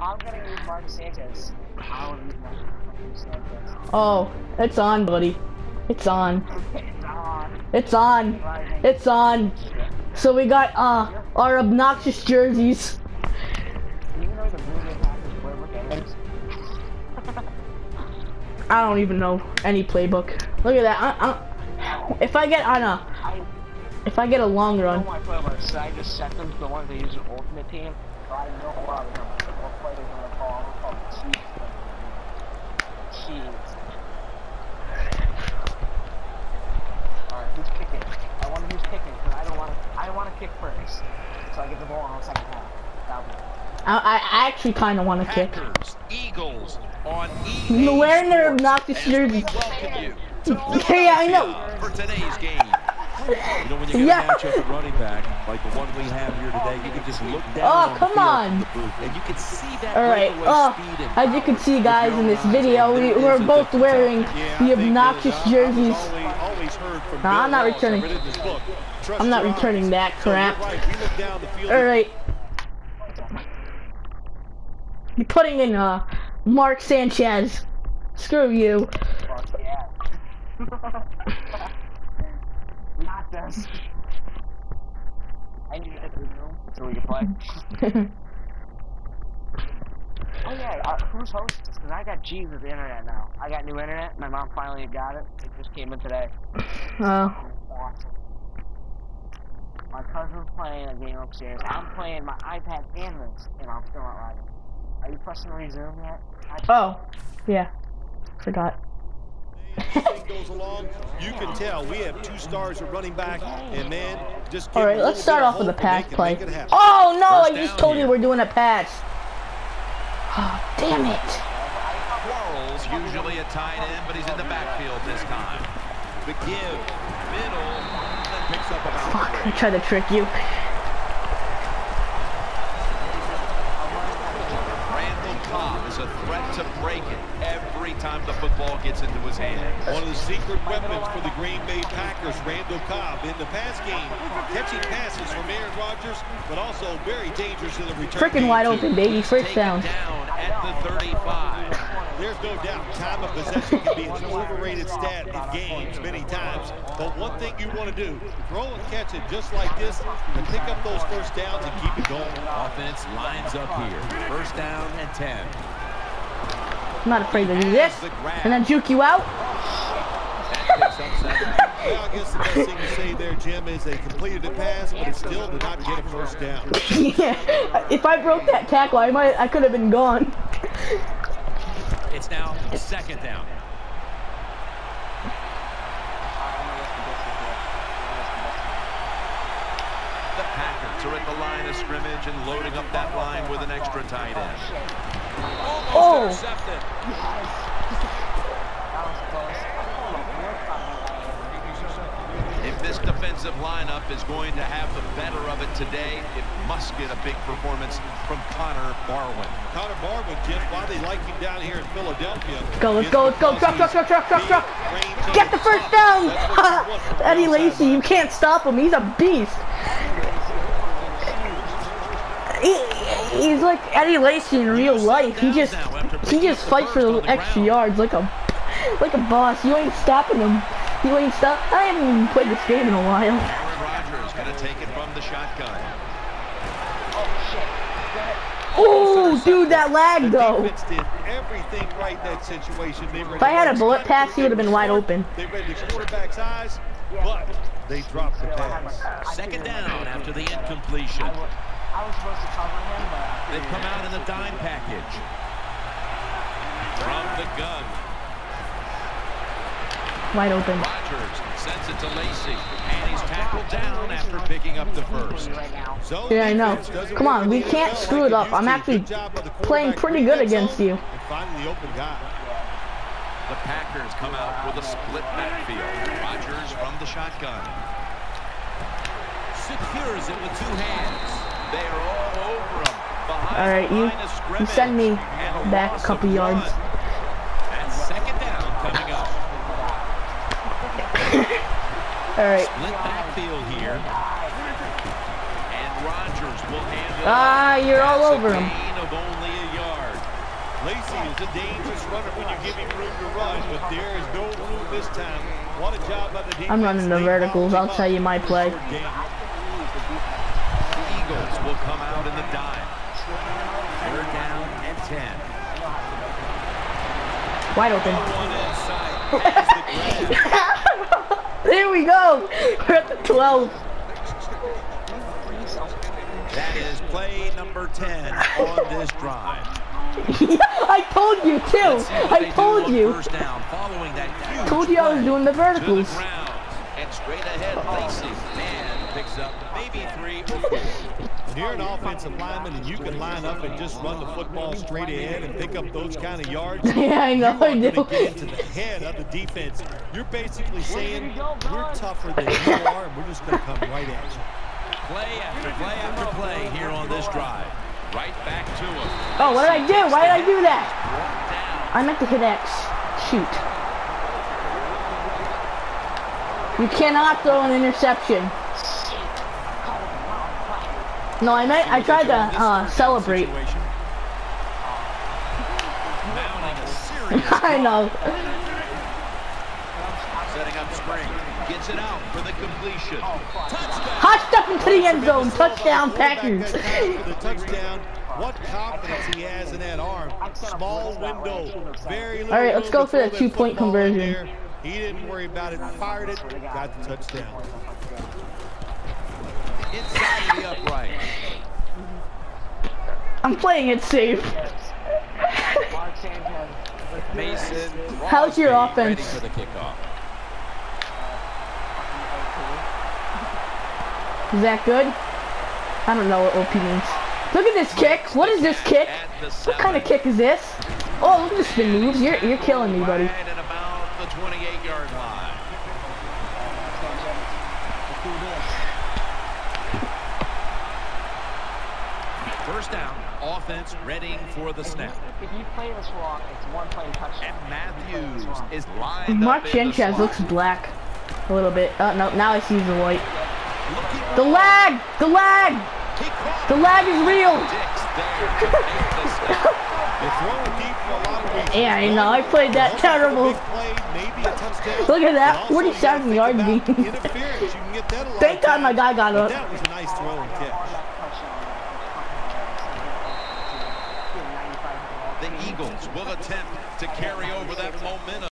I'm gonna use Mark Sanchez. I want use Mark Sanchez. Oh, it's on, buddy. It's on. It's on. It's on. It's on. So we got uh our obnoxious jerseys. Do you know the Blue Bay Packers playbook is? I don't even know any playbook. Look at that. I, I, if I get on a, if I get a long know run, my I just set them to the ones that use ultimate team. I know a lot of them. What play they're gonna call. We're called cheats. Cheats. Alright, who's kicking? I wonder who's kicking, because I don't want to. I don't want to kick first. So I get the ball on the second half. That'll be I, I I actually kind of want to kick. Packers, Eagles on EA Wearing their Sports obnoxious as we jerseys. Yeah, I know. for today's game. You know, when you get Yeah. a matchup at running back, like the one we have here today, you can just look down Oh, on the come field on. the booth, and you can see that All right. Oh, speed and as you can see, guys, in this video, we, there we're both wearing Yeah, the obnoxious that is- uh, jerseys. I've always, always heard from Nah, I'm not returning. I read in his book, "Trust I'm not returning that crap. right, we look down the field All right. You're putting in uh Mark Sanchez. Screw you. Fuck yeah. Not this. I need to hit the room so we can play. Oh yeah, uh, who's hosting? Because I got G's with the internet now. I got new internet. My mom finally got it. It just came in today. Uh, Awesome. My cousin's playing a game upstairs. I'm playing my iPad and this, and I'm still not riding. Are you pressing resume yet? Oh, yeah. Forgot. As goes along, you can tell we have two stars at running back, and man, just give All them right, a let's start off with a hope and pass play. make it happen. Oh no! First I just down told you we're doing a pass. Oh, damn it! Quarless usually a tight end, but he's in the backfield this time. The give, middle, and picks up about Fuck! I three. tried to trick you. Randall Cobb is a threat to break it every time the football gets into his hand. One of the secret weapons for the Green Bay Packers, Randall Cobb, in the pass game, catching passes from Aaron Rodgers, but also very dangerous in the return Freaking wide too. open, baby. First down. down at the 35. There's no doubt time of possession can be an overrated stat in games many times. But one thing you want to do, throw and catch it just like this and pick up those first downs and keep it going. Offense lines up here. First down and 10. I'm not afraid to do this. And then juke you out. Well, I guess the best thing to say there, Jim, is they completed the pass, but it still did not get a first down. yeah. If I broke that tackle, I might. I could have been gone. It's now second down. The Packers are at the line of scrimmage and loading up that line with an extra tight end. Oh. Intercepted. That was close. If this defensive lineup is going to have the better of it today, it must get a big performance from Connor Barwin. Connor Barwin, Jim, why they like him down here in Philadelphia. Go, let's is go, let's go. because Truck, truck, truck, truck, truck, he truck. ranges Get the first down. That's what you want from Eddie the Lacy, you can't stop him. He's a beast. He, he's like Eddie Lacy in real life. He just he just fights for the extra yards like a like a boss. You ain't stopping him. You ain't stop. I haven't even played this game in a while. Aaron Rodgers going to take it from the shotgun. Oh, dude, that lag The though. everything right in that situation. They If I had a bullet pass, he would've been wide open. They read the quarterback's eyes, but they dropped the pass. Second down after the incompletion. I, was supposed to cover him, but They figured- come out in the dime package. From the gun. Wide open. Rodgers sends it to Lacy, and he's tackled down after picking up the first. right now. Zone Yeah, I know. Come on, we can't screw it up. I'm actually Good job by the playing pretty good against you. And finding the open guy. The Packers come out with a split backfield. Rodgers from the shotgun. Secures it with two hands. They are all over him. All right, you you send me back a couple yards. second down coming up. All right. Split backfield here. And Rodgers will handle Ah, you're all over him. of only a yard. Lacy is a dangerous runner when you give him room to run, but there is no room this time. What a job by the defense. I'm running the verticals. I'll tell you my play. short gain. The Eagles will come out in the dime. Third down and 10. Wide open. One inside. Has the grab. there we go. We're at the 12. That is play number 10 on this drive. I told you too. I told you. First down that Told you I was doing the to the verticals. ground. And straight ahead, Lacy. And picks up maybe three or four. You're an offensive lineman and you can line up and just run the football straight ahead and pick up those kind of yards, Yeah, I know you are I gonna do. get into the head of the defense. You're basically saying we're tougher than you are, and we're just going to come right at you. Play after play after play here on this drive. Right back to him. Oh, what did I do? Why did I do that? I meant to hit X. Shoot. You cannot throw an interception. No, I meant I tried to uh, celebrate. situation. Mounting a serious I know. setting up spring. Gets it out for the completion. Hot stuff into the end zone. Tremendous throw by the Touchdown, Packers. that time for the touchdown. What confidence he has in that arm. Small window. Very All right, let's go for that two-point conversion. He didn't worry about it. Fired it. Got the touchdown. Inside the upright. I'm playing it safe. Mason. How's your offense? Ready for the kickoff. Is that good? I don't know what OP means. Look at this kick. What is this kick? What kind of kick is this? Oh, look at the spin moves. You're you're killing me, buddy. Right at about the 28-yard line. First down. Offense ready for the snap. If you play this wrong, it's one play touchdown. And Matthews is lined Mark up Sanchez looks black a little bit. Uh, no, now I see the white. The lag! The lag! The lag is real! Dix there to make the snap. They're throwing deep for a lot of reasons. Yeah, I know. I played that Hoping for the terrible. big play, maybe a touchdown. Look at that, But also you gotta 47 think yard about gain. Interference. You can get that a lot Thank God my guy got up. That was a nice throw and catch. The Eagles will attempt to carry over that momentum.